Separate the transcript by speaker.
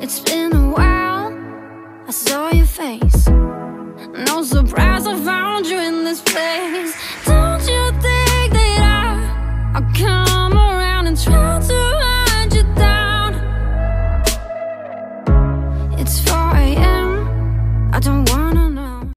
Speaker 1: It's been a while, I saw your face. No surprise I found you in this place. Don't you think that I, I'll come around and try to hunt you down? It's 4 a.m., I don't wanna